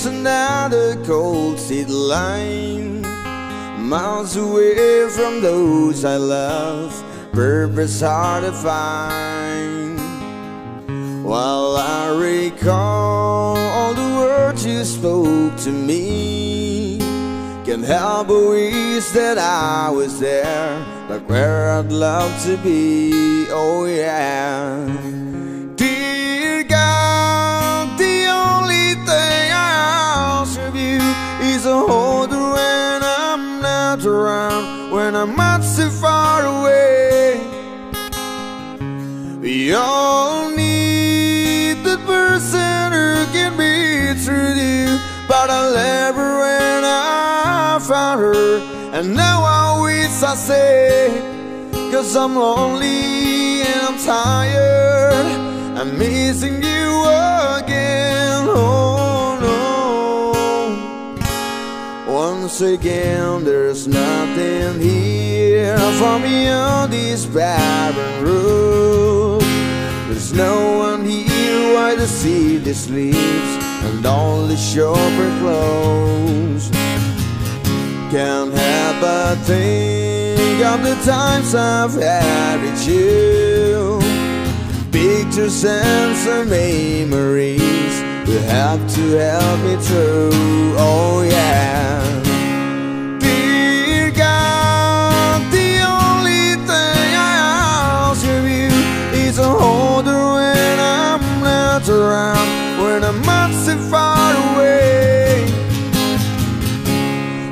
Road There's another cold city line Miles away from those I love Purpose hard to find. While I recall all the words you spoke to me Can't help but wish that I was there Like where I'd love to be, oh yeah When I'm not so far away. We all need that person who can be true to you. But I left her when I found her. And now I wish I stayed Cause I'm lonely and I'm tired. I'm missing you Once again there's nothing here For me on this barren road There's no one here while the city sleeps And all the shops are closed Can't help but think of the times I've had with you. Pictures and some memories You have to help me through, oh yeah Not around When I'm much too far away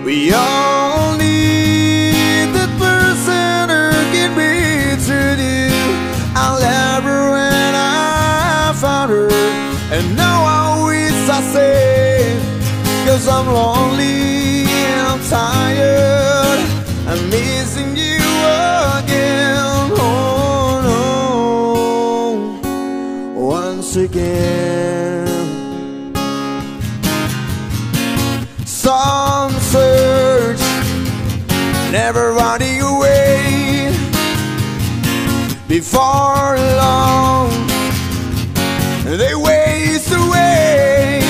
We all need that person who can be to you. I love her when I found her And now I wish I stayed Cause I'm lonely and I'm tired again. Some search Never running away Before long They waste away.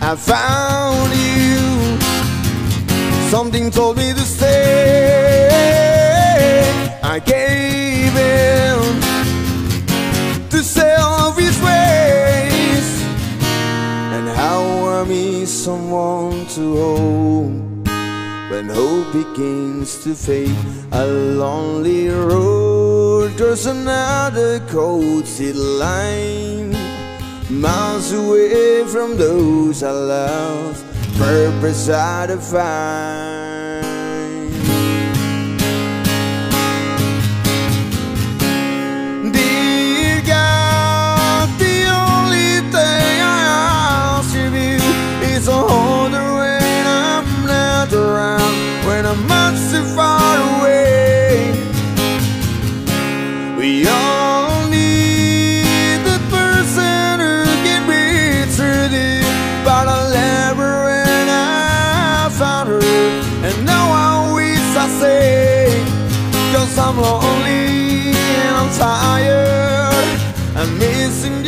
I found you. Something told me to hold When hope begins to fade A lonely road There's another cold city line. Miles away from those I love Purpose I to When I'm much too far away We all need the person who can true to you But I left her when I found her. And now I wish I stayed Cause I'm lonely and I'm tired. I'm missing you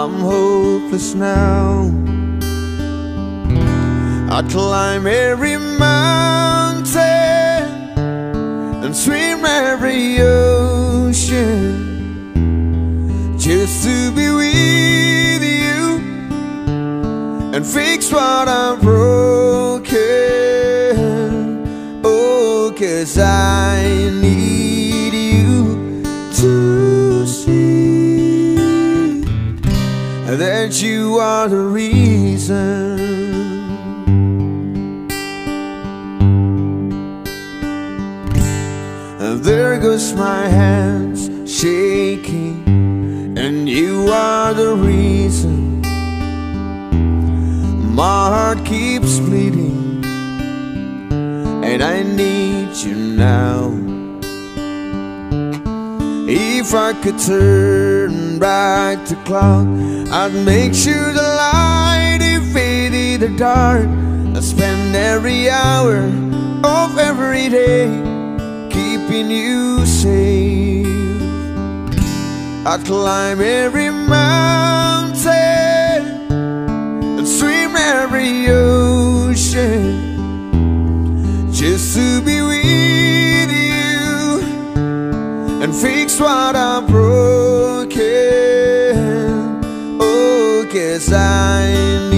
I'm hopeless now. I climb every mountain and swim every ocean just to be with you and fix what I'm broken. Oh, cause I need that you are the reason. And there goes my hands shaking, and you are the reason. My heart keeps bleeding, and I need you now. If I could turn back the clock, I'd make sure the light invaded the dark. I spend every hour of every day keeping you safe. I'd climb every mountain and swim every ocean just to be with you and fix what I'm broken. Oh,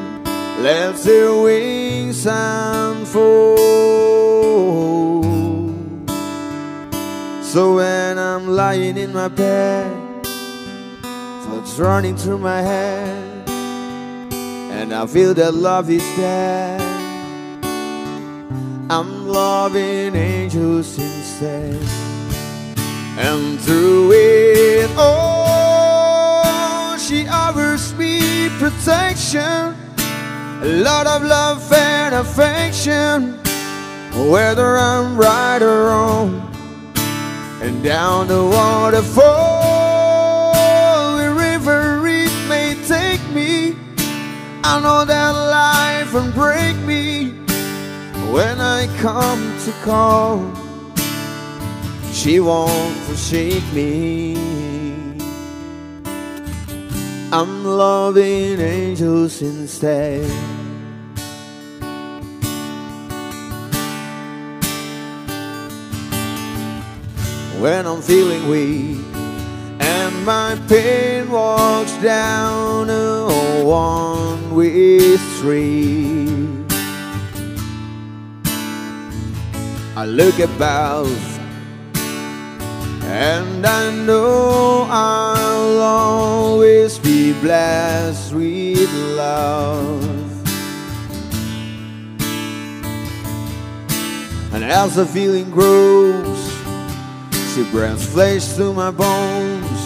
lets their wings unfold. So when I'm lying in my bed, thoughts running through my head, and I feel that love is dead. I'm loving angels instead. And through it all, she offers me protection, a lot of love and affection, whether I'm right or wrong. And down the waterfall, wherever it may take me, I know that life will break me when I come to call she won't forsake me. I'm loving angels instead. When I'm feeling weak and my pain walks down a one-way street, I look about and I know I'll always blessed with love. And as the feeling grows, she brings flesh through my bones,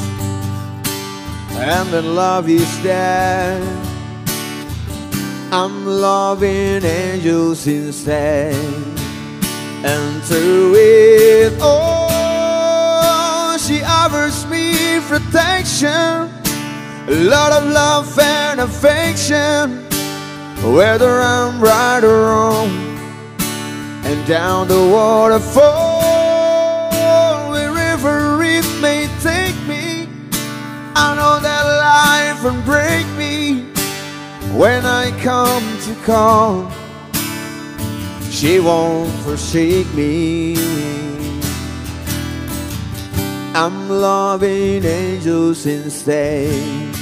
and then love is dead. I'm loving angels instead, and through it all, she offers me protection, a lot of love and affection, whether I'm right or wrong and down the waterfall, wherever it may take me. I know that life will break me when I come to call. She won't forsake me. I'm loving angels instead.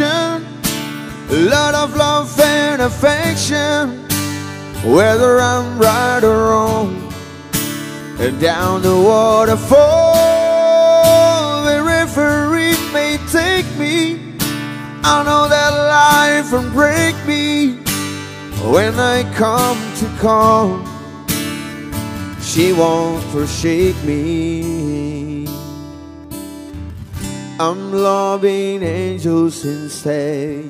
A lot of love and affection, whether I'm right or wrong. And down the waterfall, wherever it may take me, I know that life will break me when I come to call she won't forsake me. I'm loving angels instead.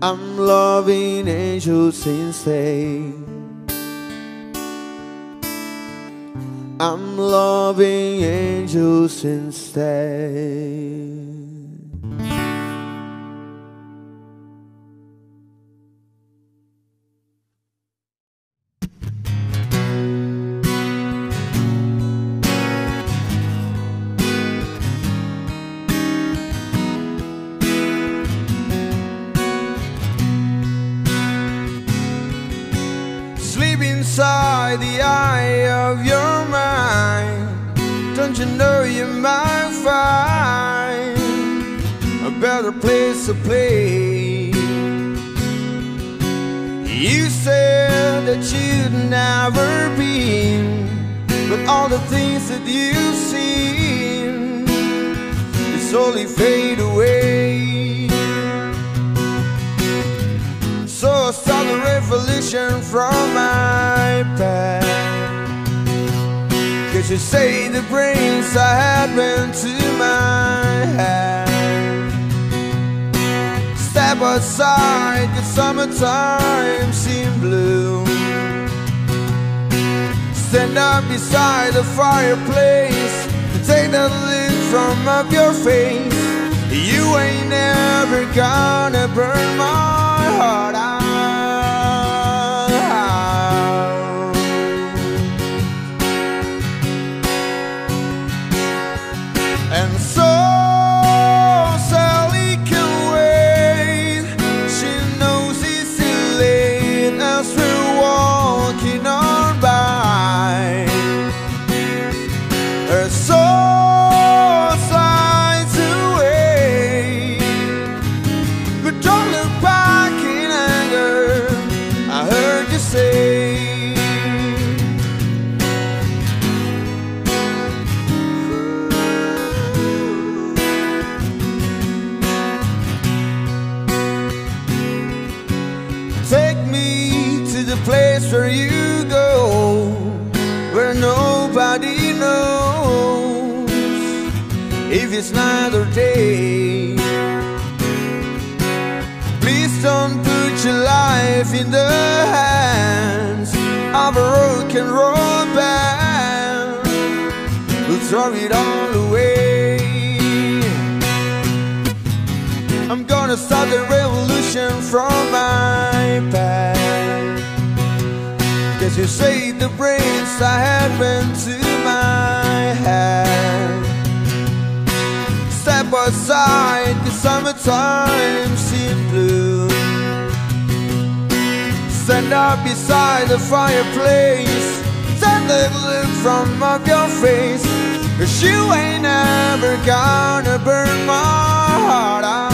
I'm loving angels instead. I'm loving angels instead. Know you might find a better place to play? You said that you'd never been, but all the things that you've seen, they slowly fade away. So I start a revolution from my past. You say the brains I had went to my head. Step outside, the summertime seemed blue. Stand up beside the fireplace and take that look from up your face. You ain't never gonna burn my heart out. Where you go, where nobody knows if it's night or day. Please don't put your life in the hands of a rock and roll band. We'll throw it all away. I'm gonna start the revolution from my to say the brains I had been to my head. Step aside, the summertime in blue. Stand up beside the fireplace, take the look from off your face. Cause you ain't ever gonna burn my heart out.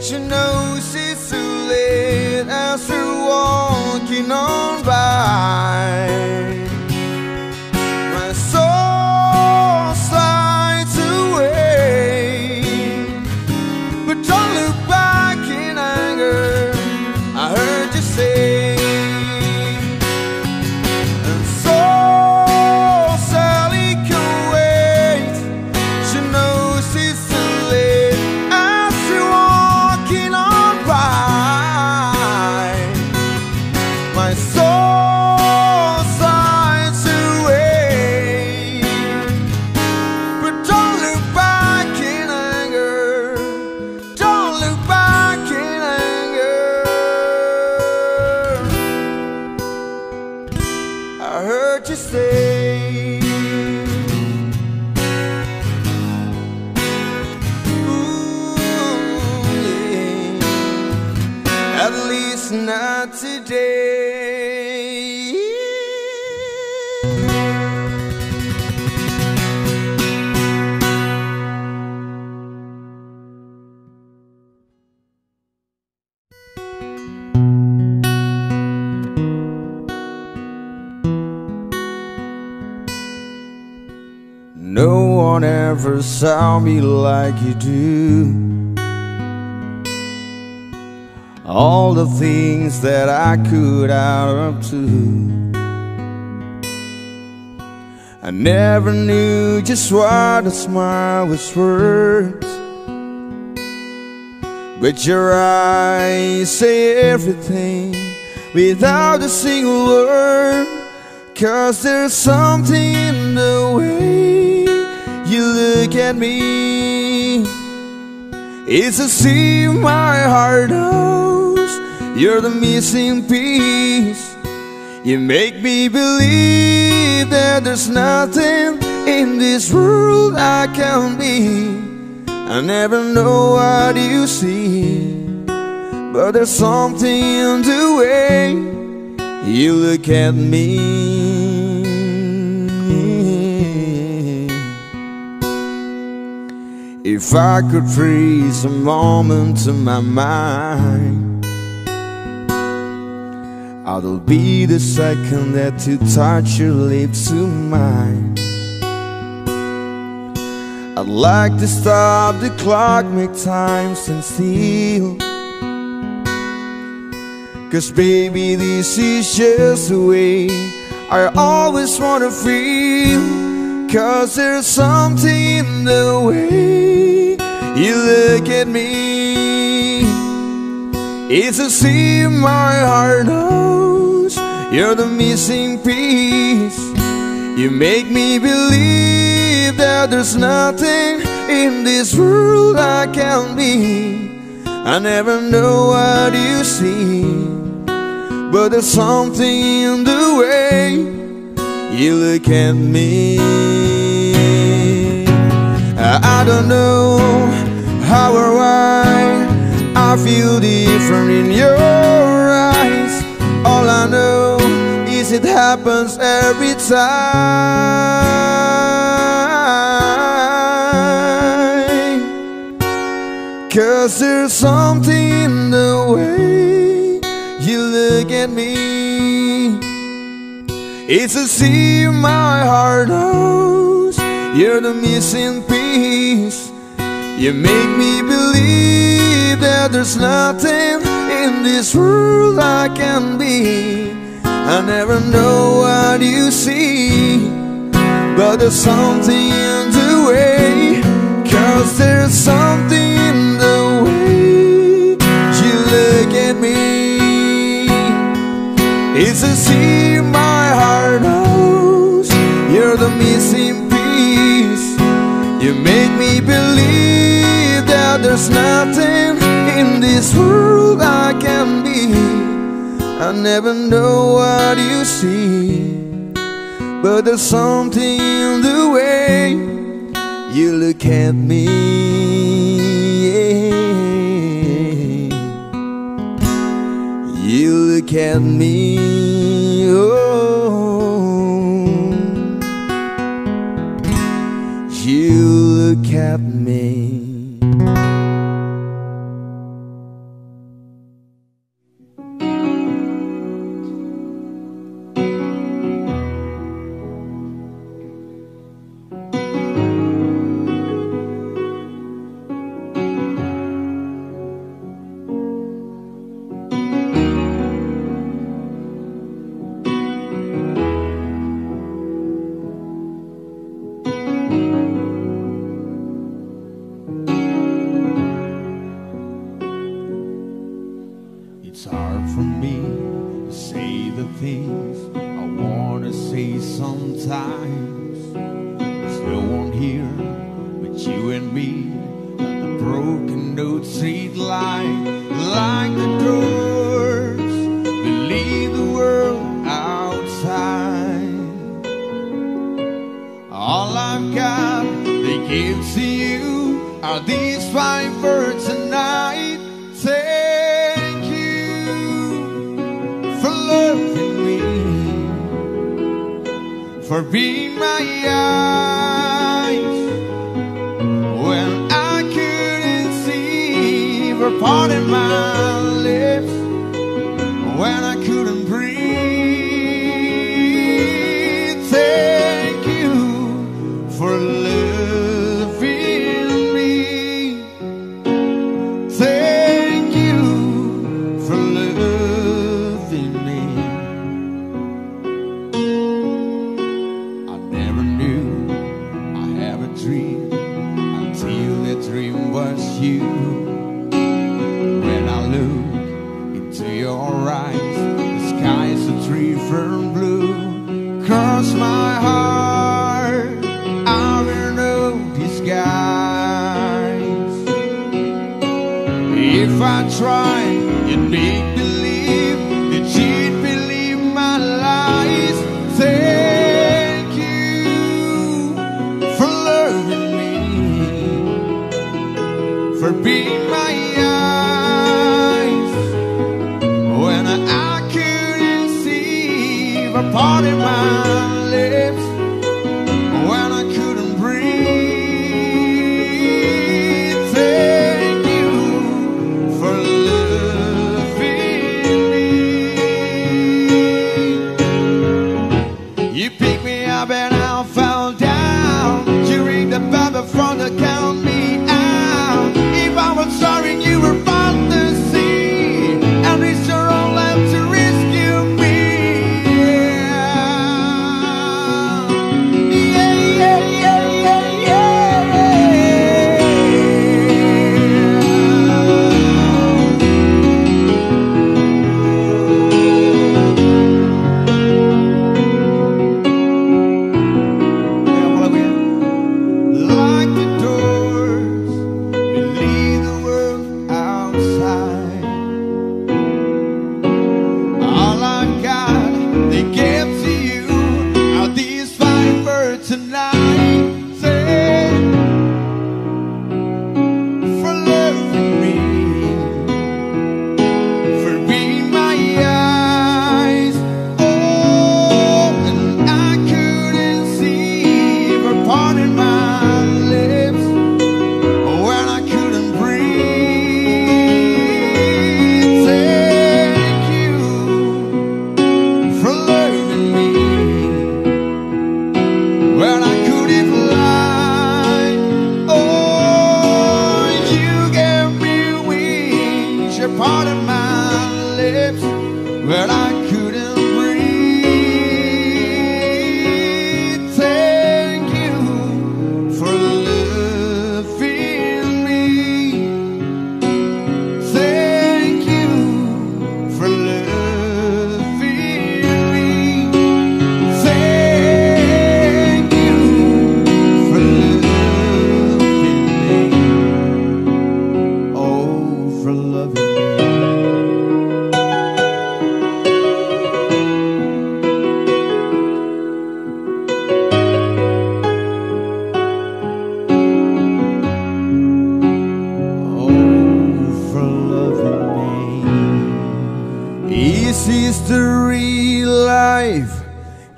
She knows it's too late as we're walking on by. Saw me like you do. All the things that I could out up to. I never knew just what a smile was worth. But your eyes say everything without a single word. Cause there's something in the way you look at me. It's a if my heart knows you're the missing piece. You make me believe that there's nothing in this world I can be. I never know what you see, but there's something in the way you look at me. If I could freeze a moment in my mind, I'll be the second that you touch your lips to mine. I'd like to stop the clock, make time stand still. Cause baby, this is just the way I always wanna feel. Cause there's something in the way you look at me. It's a if my heart knows you're the missing piece. You make me believe that there's nothing in this world I can be. I never know what you see, but there's something in the way you look at me. Uh, I don't know how or why I feel different in your eyes. All I know is it happens every time. Cause there's something in the way you look at me. It's a sea my heart knows you're the missing You make me believe that there's nothing in this world I can be. I never know what you see, but there's something in the way. Cause there's something in the way you look at me. It's a sea my heart knows you're the missing. You make me believe that there's nothing in this world I can be. I never know what you see, but there's something in the way you look at me. yeah. You look at me,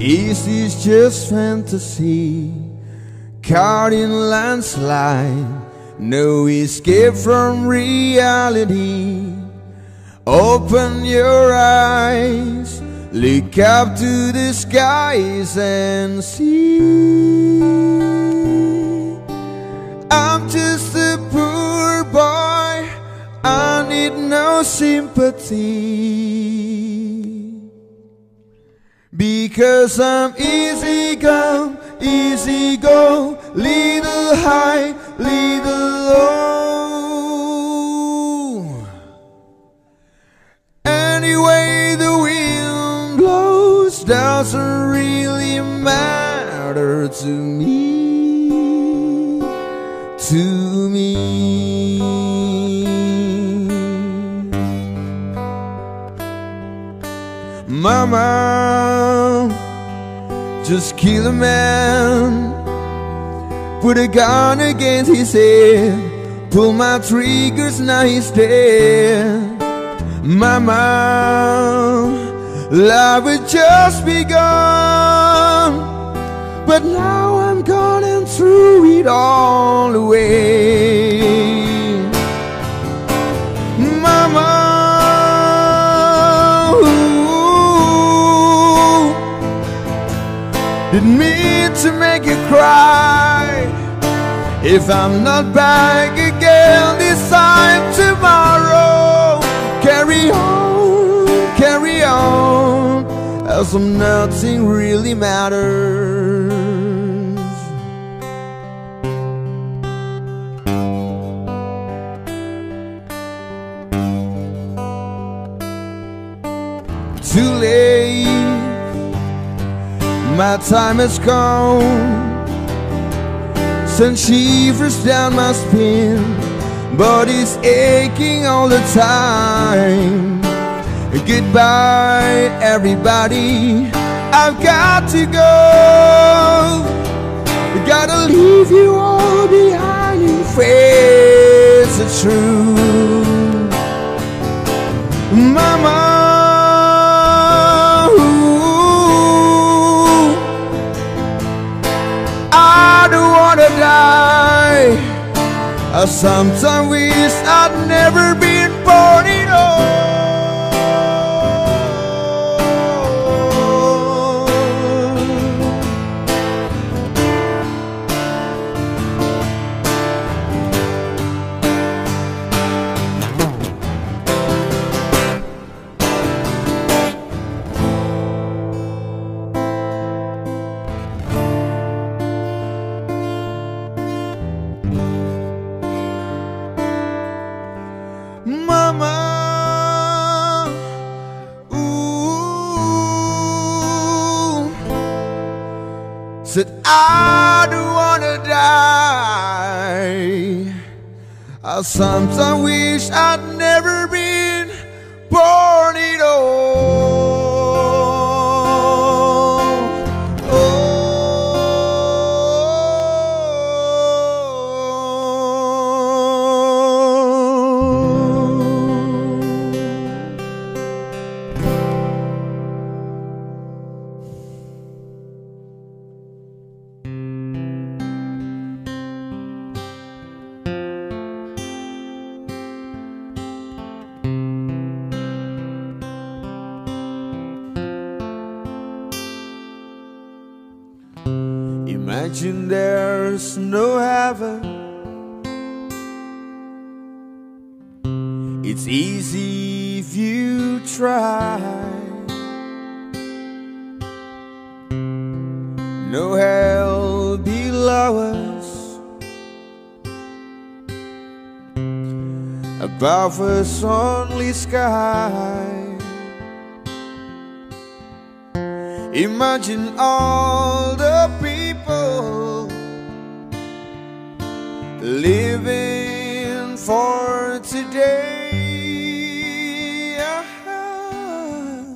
This is just fantasy, caught in landslide, no escape from reality. Open your eyes, look up to the skies and see. I'm just a poor boy, I need no sympathy. Because I'm easy come, easy go, little high, little low. Anyway, the wind blows doesn't really matter to me, to me. Mama, just kill a man. Put a gun against his head. Pull my triggers, now he's dead. Mama, life had just begun. But now I'm gone and threw it all away. Didn't mean to make you cry. If I'm not back again this time tomorrow, carry on, carry on, as if nothing really matters. Too late, my time has gone. Send shivers down my spine, body's aching all the time. Goodbye, everybody. I've got to go. Gotta leave you all behind and face the truth. Mama, die. I sometimes wish I'd never been born at all. I don't wanna die. I sometimes wish I'd never been born at all. Above us only sky. Imagine all the people living for today. Uh-huh.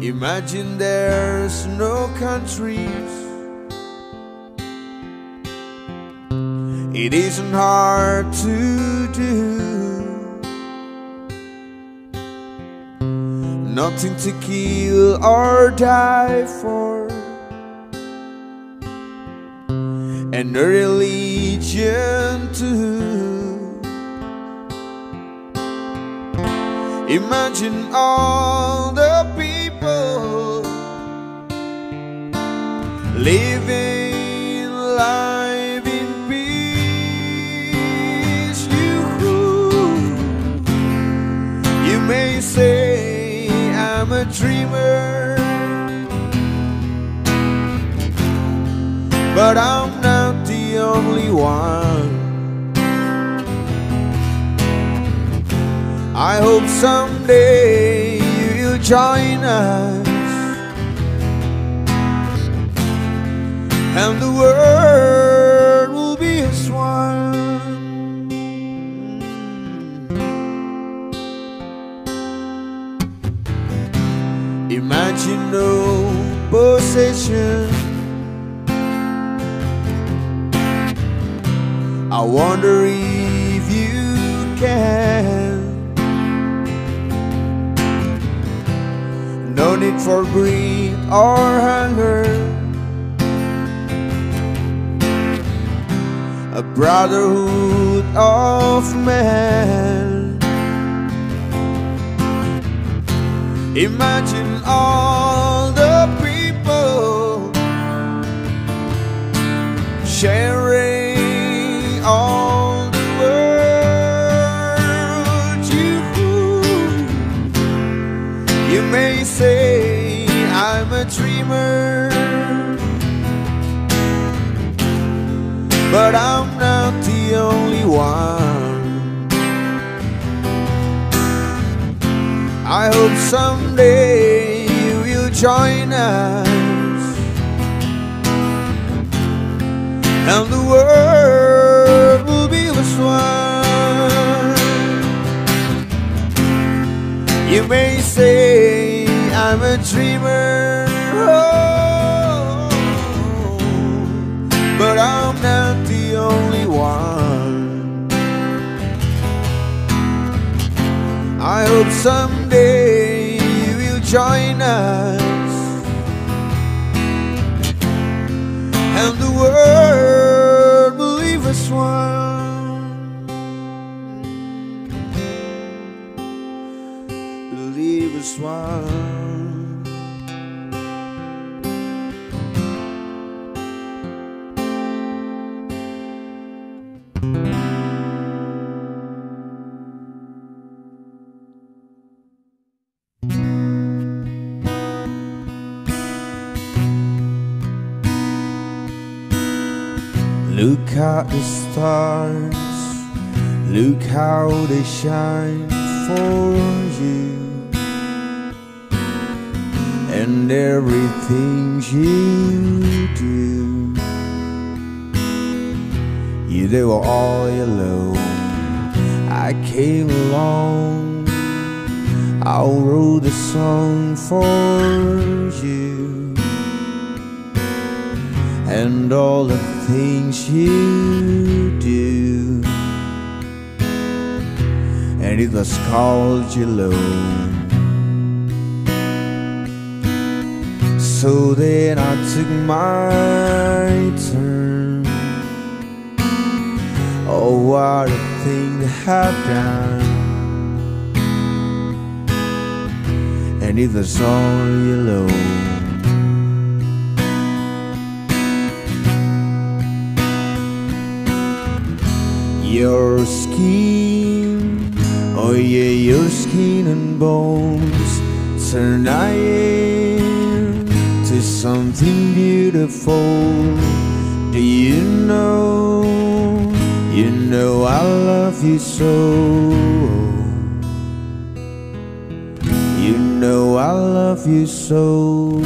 Imagine there's no countries. It isn't hard to do. nothing to kill or die for. And a religion too. Imagine all the people living. Dreamer, but I'm not the only one. I hope someday you'll join us and the world possession. I wonder if you can. No need for greed or hunger. A brotherhood of men. Imagine sharing all the world. You, you may say I'm a dreamer, but I'm not the only one. I hope someday you will join us and the world will be as one. You may say I'm a dreamer, oh, but I'm not the only one. I hope someday you will join us and the world leave us one. At the stars, look how they shine for you, and everything you do. You they were all alone. I came along, I wrote a song for you and all the things you do. And it was called Yellow. So then I took my turn. Oh, what a thing to have done. And it was all yellow. Your skin, oh yeah, your skin and bones turn into something beautiful. Do you know? You know I love you so. You know I love you so.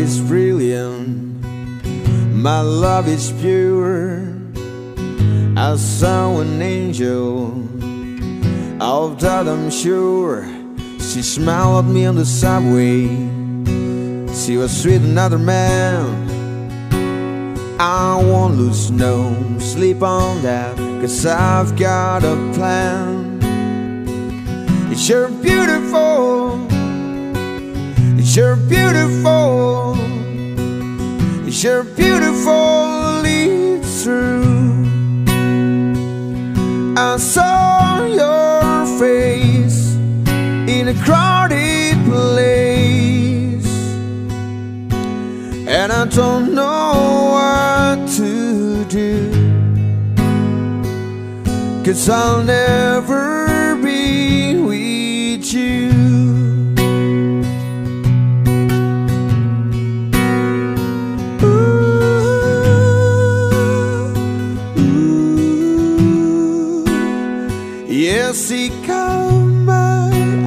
Is brilliant, my love is pure. I saw an angel, of that I'm sure. She smiled at me on the subway. She was with another man. I won't lose no sleep on that, cause I've got a plan. It's sure beautiful. It's sure beautiful. Sure beautiful. It's true. I saw your face in a crowded place, and I don't know what to do. Cause I'll never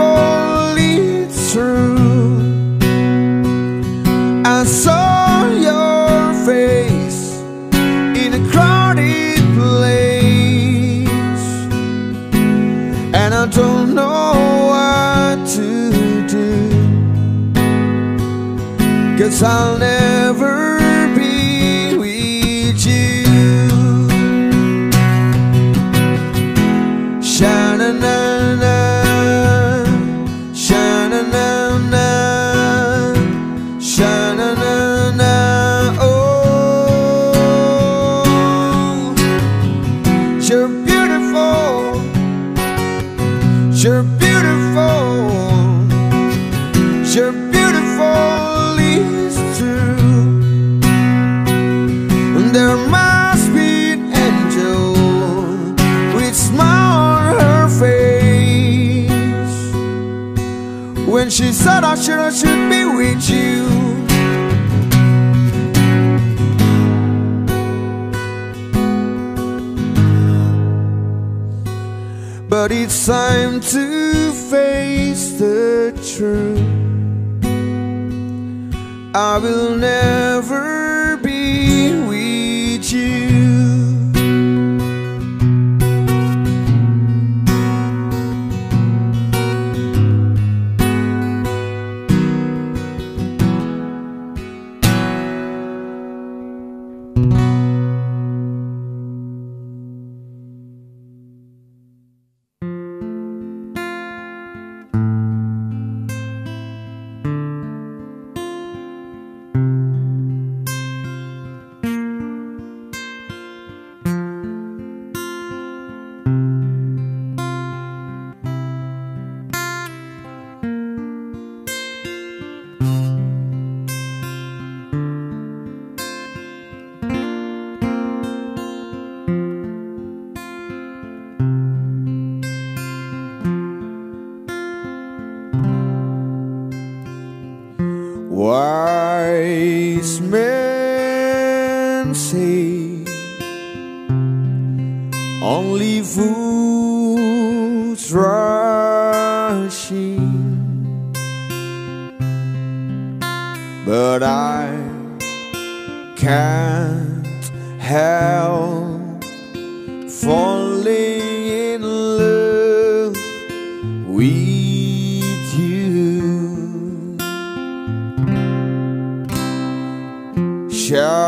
It's true. I saw your face in a crowded place, and I don't know what to do. Cause I'll never I will never men say only fools rush in, but I can't help falling in love with you. Shall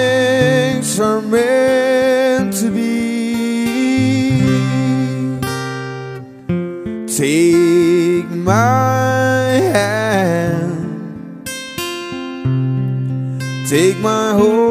things are meant to be. Take my hand, take my whole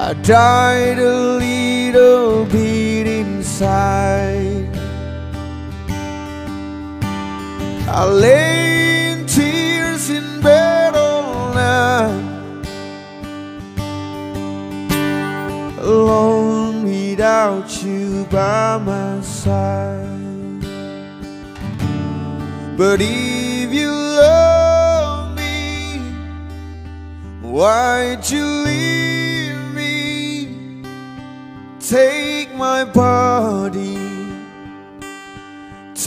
I died a little bit inside. I lay in tears in bed all night, alone without you by my side. But if you love me, why'd you leave? Take my body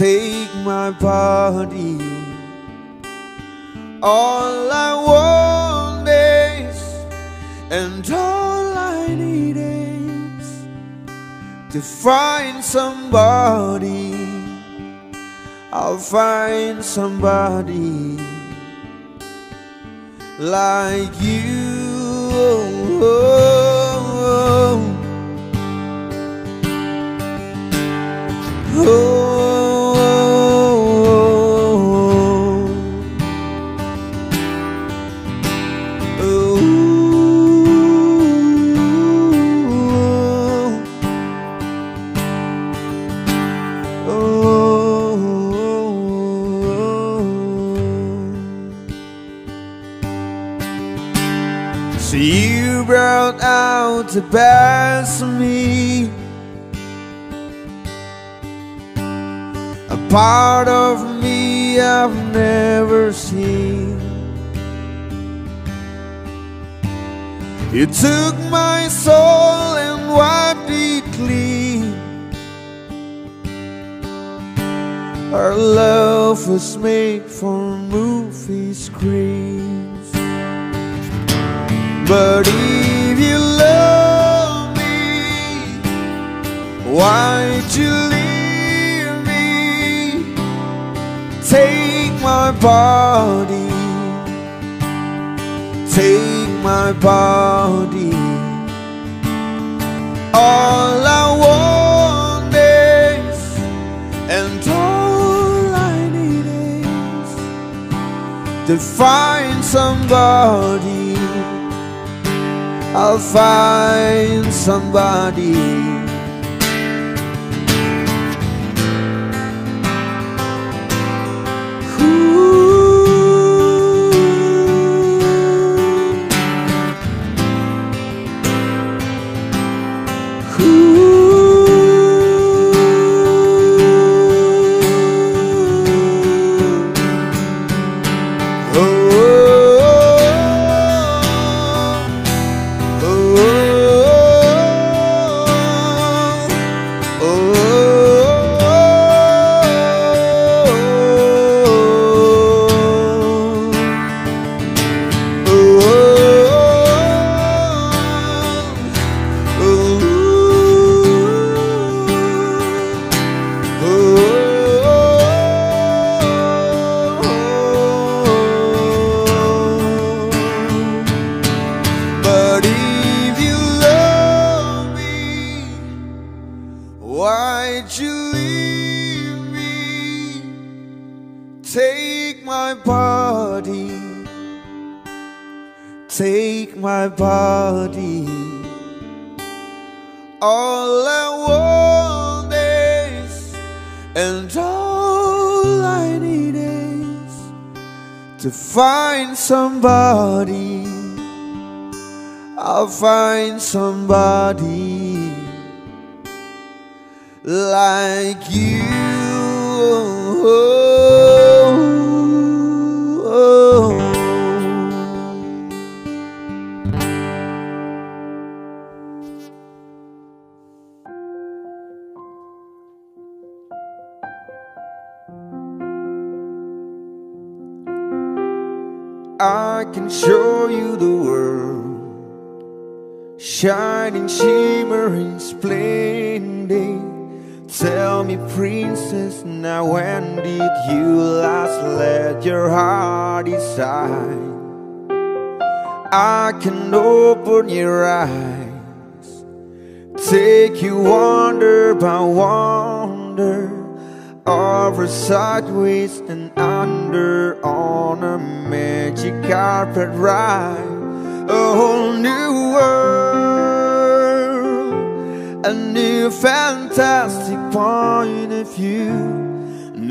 take my body. All I want is, and all I need is to find somebody. I'll find somebody like you. Oh, oh, So you brought out the best part of me I've never seen. You took my soul and wiped it clean. Our love was made for movie screens. But if you love me Why'd you leave Take my body. Take my body. All I want is And all I need is To find somebody. I'll find somebody your heart decide? I can open your eyes, take you wonder by wonder, over sideways and under on a magic carpet ride, a whole new world, a new fantastic point of view.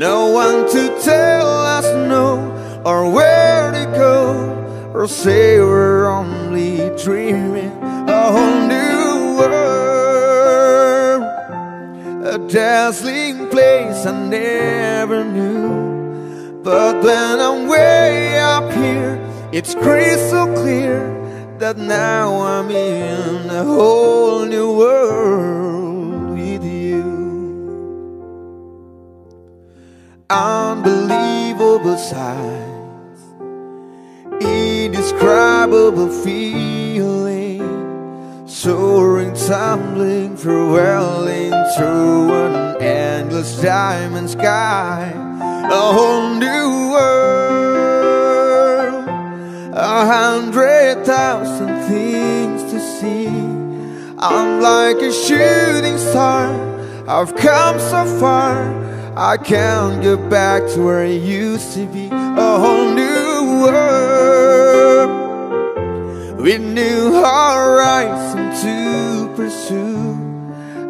No one to tell us no or where to go. Or say we're only dreaming a whole new world, a dazzling place I never knew. But when I'm way up here, it's crystal clear that now I'm in a whole new world Unbelievable sight indescribable feeling Soaring, tumbling, whirling through an endless diamond sky. A whole new world A hundred thousand things to see. I'm like a shooting star I've come so far I can't get back to where I used to be. A whole new world With new horizons to pursue.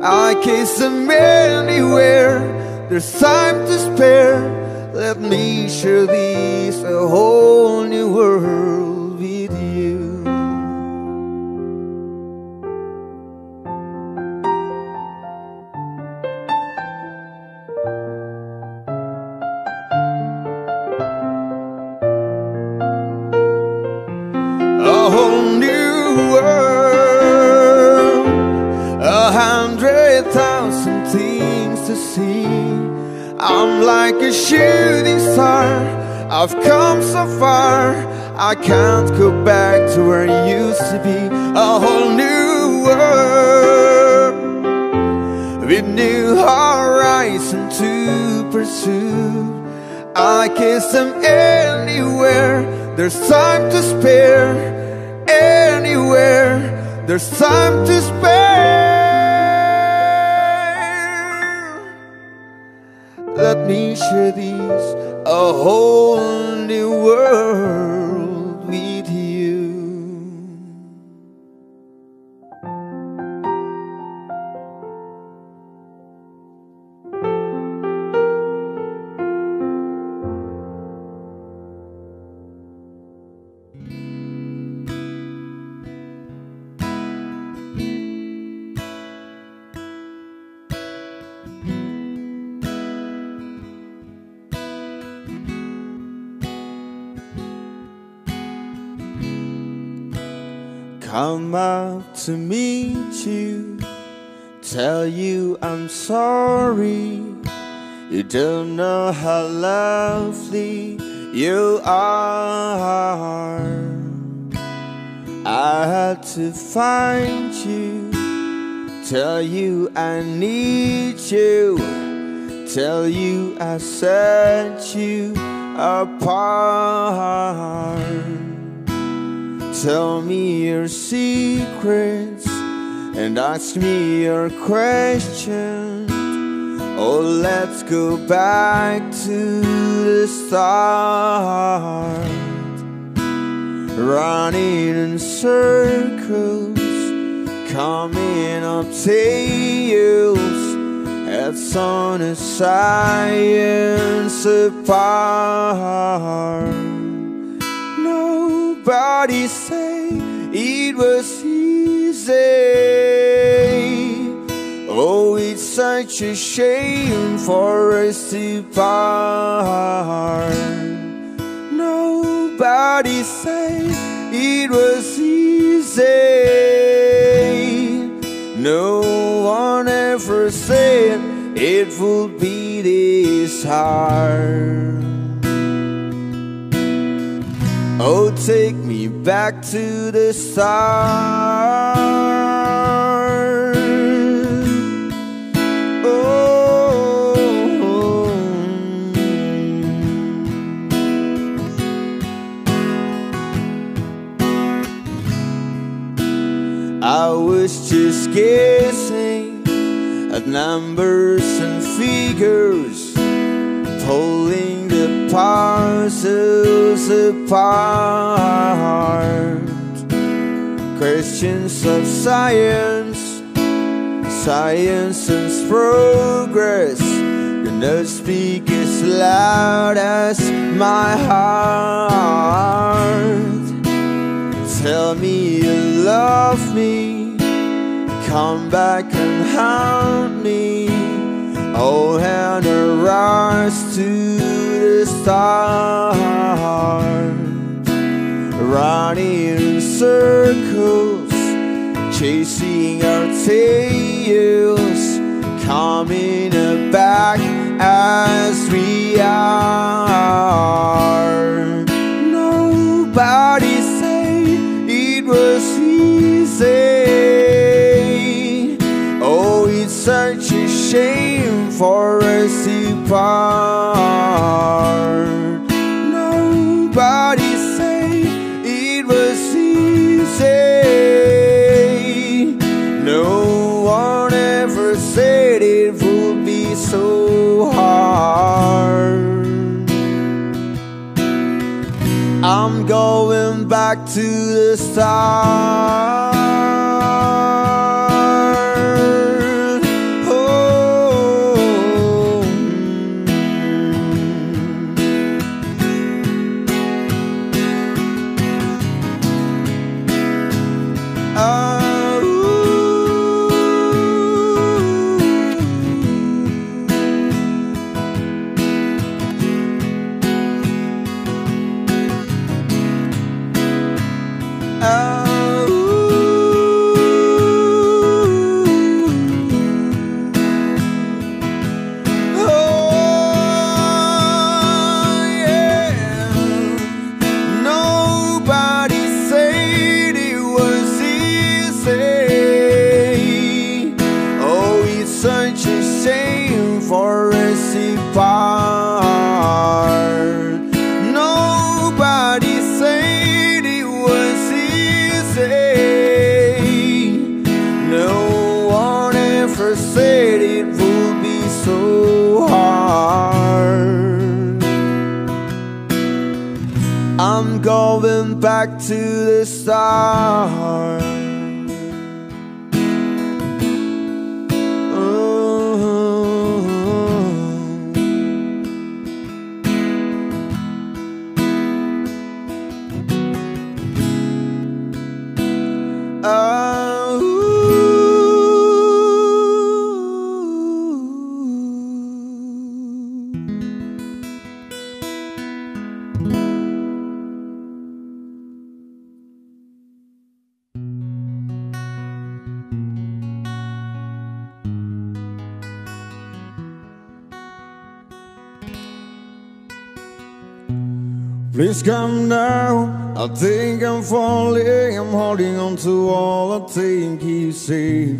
I kiss them anywhere. There's time to spare. Let me show these a whole new world to see. I'm like a shooting star, I've come so far, I can't go back to where I used to be. A whole new world, with new horizon to pursue. I kiss them anywhere. There's time to spare. Anywhere. There's time to spare. Share these a whole new world Come out to meet you, tell you I'm sorry. You don't know how lovely you are. I had to find you, tell you I need you, tell you I set you apart. Tell me your secrets and ask me your questions. Oh, let's go back to the start. Running in circles, coming up tails. It's on a science apart. Nobody say it was easy. Oh, it's such a shame for us to part. Nobody say it was easy. No one ever said it would be this hard. Oh, take me back to the start. Oh, I was just guessing at numbers and figures, pulling parcels apart. Questions of science, science and progress. Do not speak as loud as my heart. Tell me you love me. Come back and haunt me. Oh, and rise to the. Running in circles, chasing our tails, coming back as we are. Nobody say it was easy. Oh, it's such a shame for us to part. Nobody say it was easy. No one ever said it would be so hard. I'm going back to the start. For us to part. Nobody said it was easy. No one ever said it would be so hard. I'm going back to the start. Come down. I think I'm falling. I'm holding on to all I think is safe.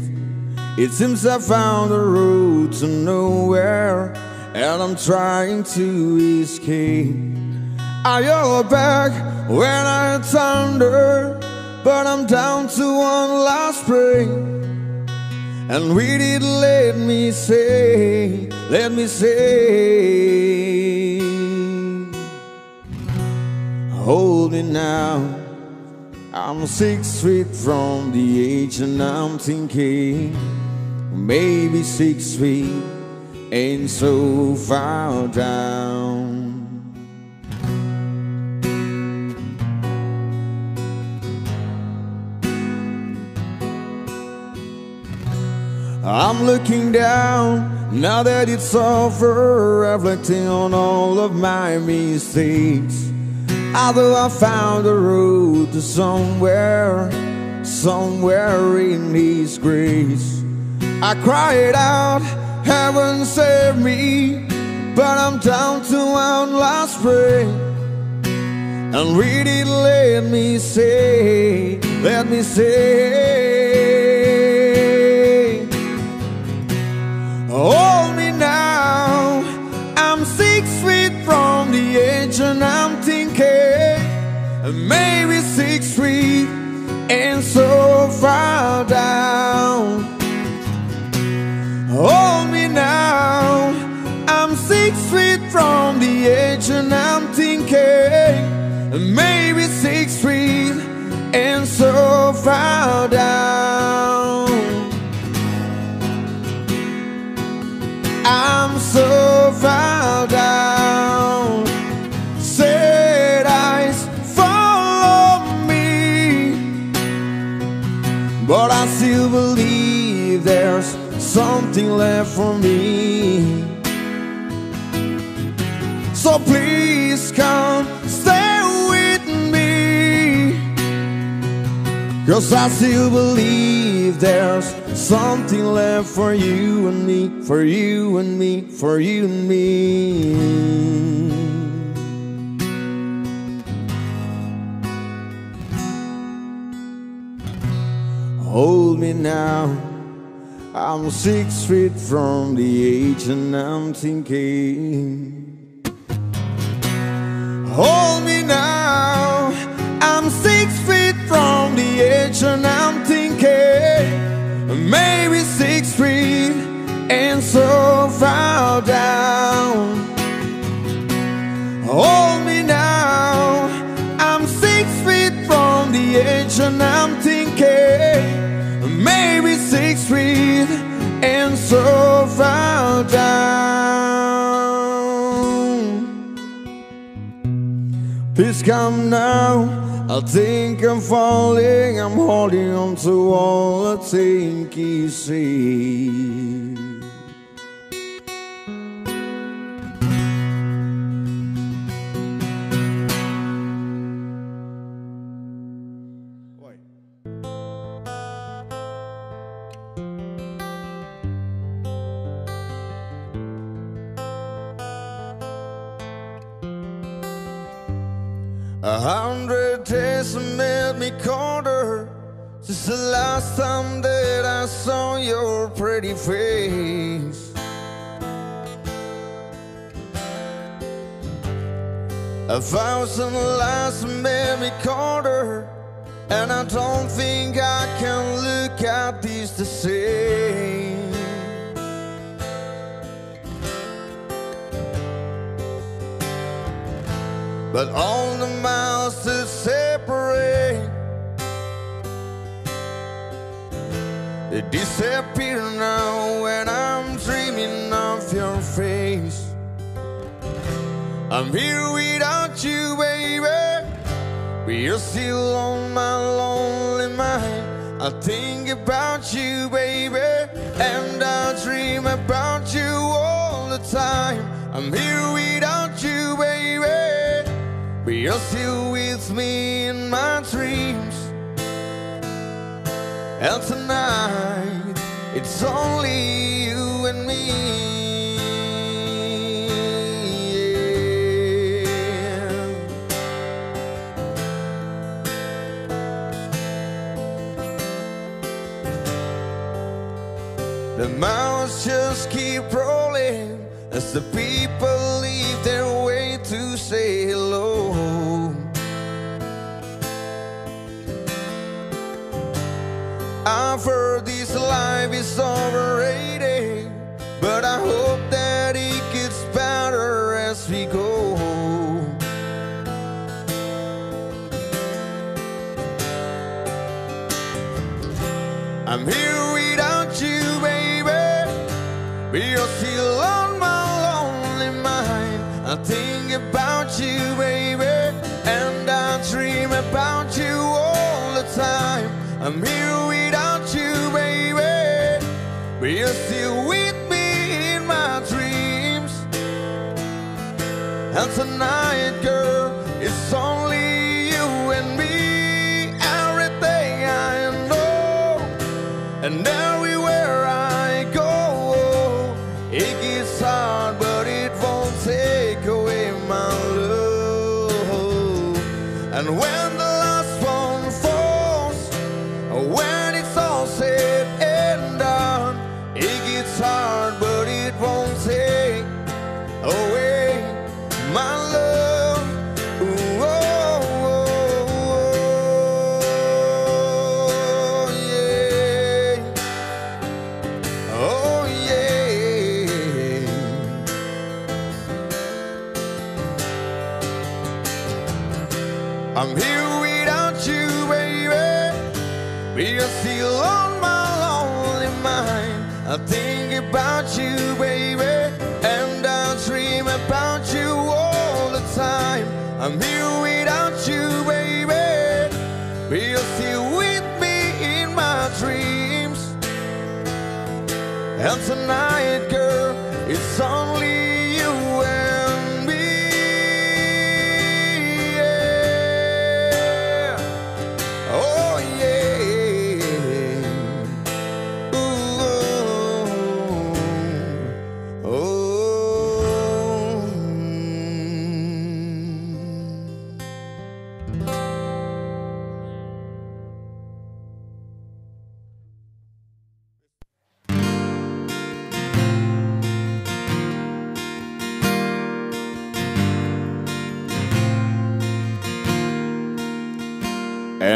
It seems I found a road to nowhere, and I'm trying to escape. I yell back when I thunder, but I'm down to one last break. And with it, let me say, let me say, hold me now. I'm six feet from the edge, and I'm thinking maybe six feet ain't so far down. I'm looking down now that it's over, reflecting on all of my mistakes. Although I found a road to somewhere, somewhere in His grace. I cried out, Heaven save me, but I'm down to one last prayer. And really let me say, let me say, maybe six feet and so far down. Hold me now. I'm six feet from the edge and I'm thinking maybe six feet and so far down. Something left for me. So please come stay with me. Cause I still believe there's something left for you and me, for you and me, for you and me. Hold me now. I'm six feet from the edge and I'm thinking. Hold me now. I'm six feet from the edge and I'm thinking. Maybe six feet and so far down. Hold me now. I'm six feet from the edge and I'm thinking. Six feet and so far down. Please come now. I think I'm falling. I'm holding on to all I think you see. A hundred days have made me colder since the last time that I saw your pretty face. A thousand lies have made me colder, and I don't think I can look at this the same. But all the miles that separate They disappear now when I'm dreaming of your face. I'm here without you, baby. But you're still on my lonely mind. I think about you, baby And I dream about you all the time. I'm here without you're still with me in my dreams And tonight It's only you and me. The miles just keep rolling as the people I've this life is overrated, but I hope that it gets better as we go. I'm here And tonight, girl, it's only you and me. Everything I know. And everywhere I go, it And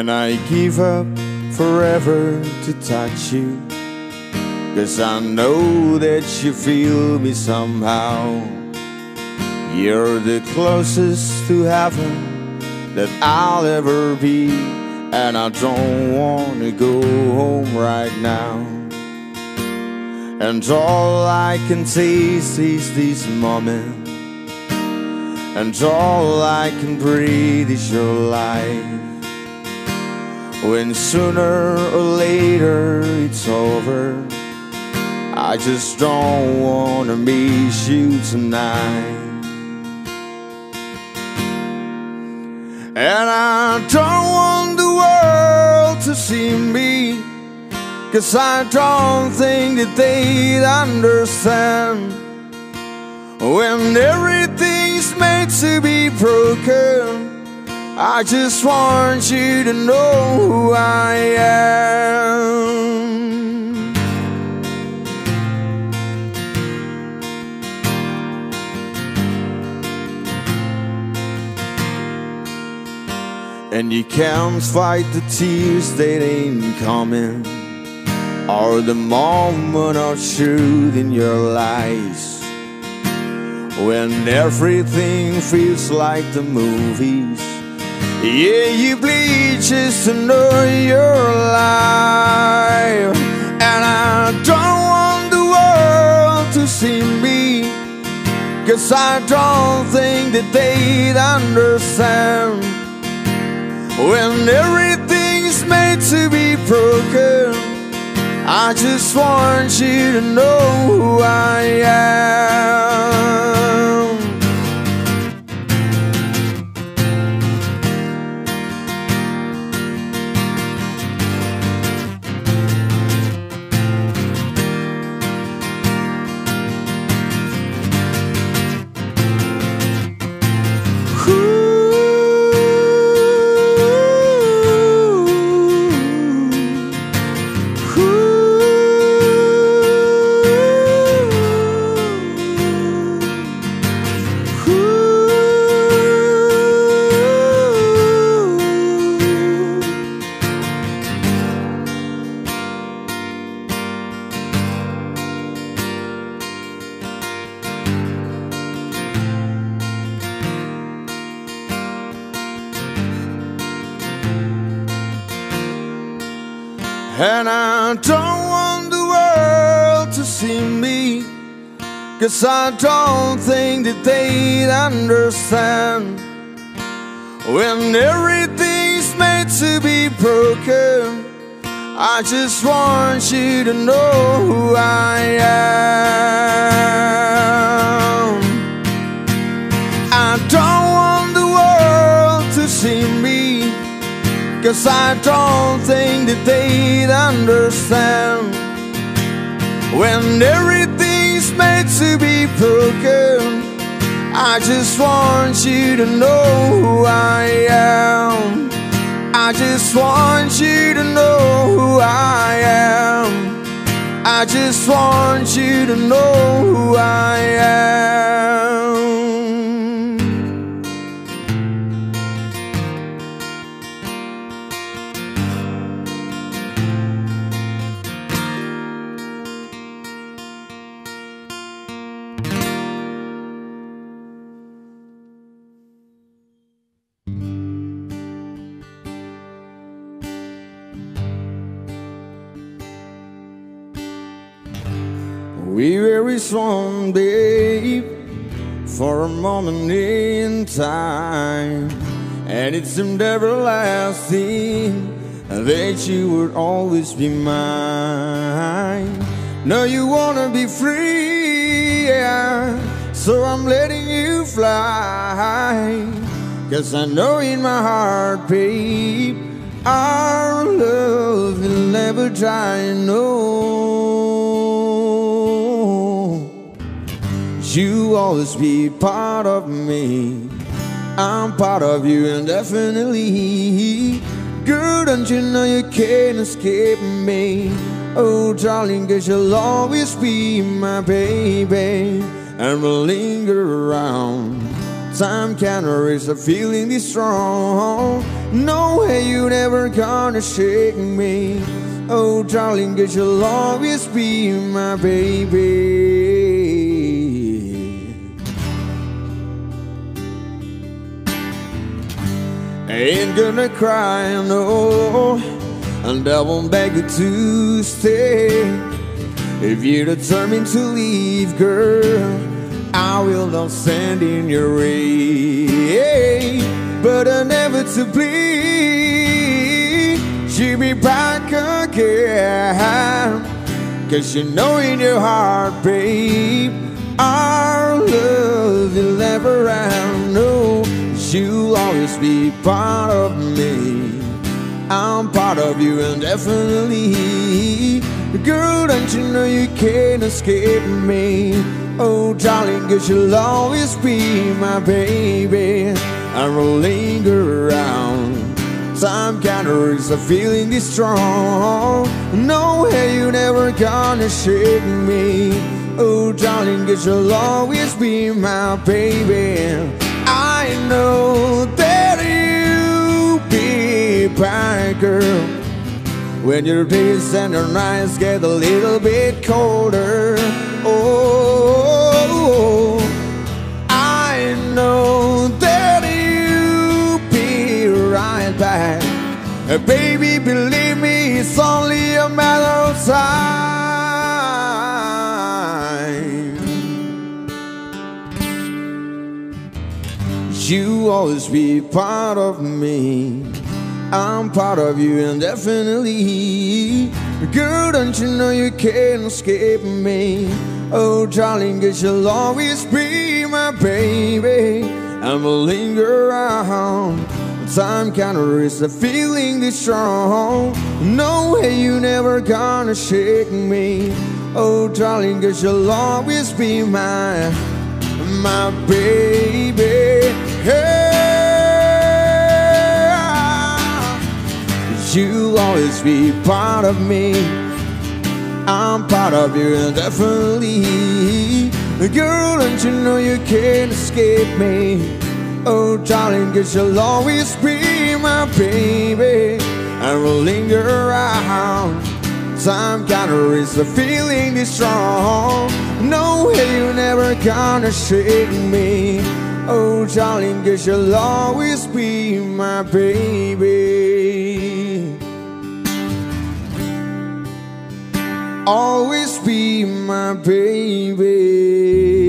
And I give up forever to touch you. Cause I know that you feel me somehow. You're the closest to heaven that I'll ever be. And I don't wanna go home right now. And all I can taste is this moment. And all I can breathe is your life. When sooner or later it's over, I just don't wanna miss you tonight. And I don't want the world to see me, cause I don't think that they'd understand. When everything's made to be broken, I just want you to know who I am. And you can't fight the tears that ain't coming, or the moment of truth in your lies. When everything feels like the movies. Yeah, you bleed just to know you're alive. And I don't want the world to see me. Cause I don't think that they'd understand. When everything's made to be broken, I just want you to know who I am. And I don't want the world to see me. Cause I don't think that they'd understand. When everything's made to be broken, I just want you to know who I am. Cause I don't think that they'd understand When everything's made to be broken. I just want you to know who I am. I just want you to know who I am. I just want you to know who I am We were someday for a moment in time, and it seemed everlasting that you would always be mine. Now you wanna be free, yeah, so I'm letting you fly. Cause I know in my heart, babe, our love will never die, no. You always be part of me. I'm part of you indefinitely. Girl, don't you know you can't escape me? Oh, darling, cause you'll always be my baby. And we'll linger around. Time can't erase the feeling this strong. No way you never gonna shake me. Oh, darling, cause you'll always be my baby. Ain't gonna cry, no, and I won't beg you to stay. If you're determined to leave, girl, I will not stand in your way. But I never to inevitably, she'll be back again. Cause you know in your heart, babe, always be part of me. I'm part of you and indefinitely. Girl, don't you know you can't escape me? Oh, darling, cause you'll always be my baby. I will linger around. Time erase the feeling this strong. No way you never gonna shake me. Oh, darling, cause you'll always be my baby. I know that back, girl. When your days and your nights get a little bit colder. Oh, I know that you'll be right back. Uh, Baby, believe me, it's only a matter of time. You always be part of me. I'm part of you indefinitely. Girl, don't you know you can't escape me? Oh, darling, cause you'll always be my baby. And we'll linger around. Time can't erase the feeling this strong. No way you never gonna shake me. Oh, darling, cause you'll always be my, my baby. Hey. You'll always be part of me. I'm part of you indefinitely. Girl, don't you know you can't escape me? Oh, darling, cause you'll always be my baby. And we'll linger around. Time can't erase the feeling this strong. No way you never gonna shake me. Oh, darling, cause you'll always be my baby. always be my baby.